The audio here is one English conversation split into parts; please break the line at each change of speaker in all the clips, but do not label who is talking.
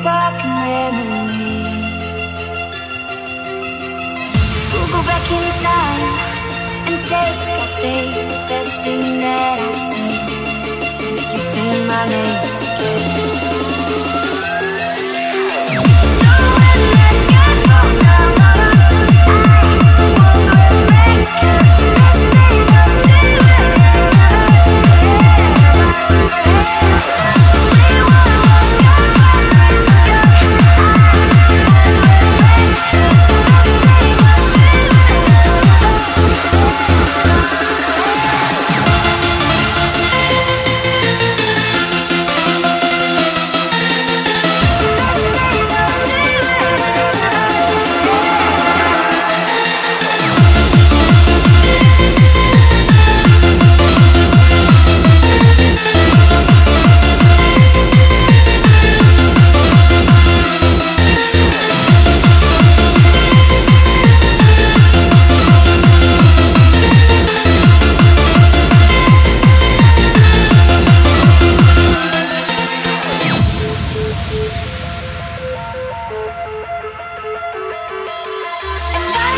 spark a memory. We'll go back in time and take, I'll take the best thing that I've seen.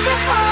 just want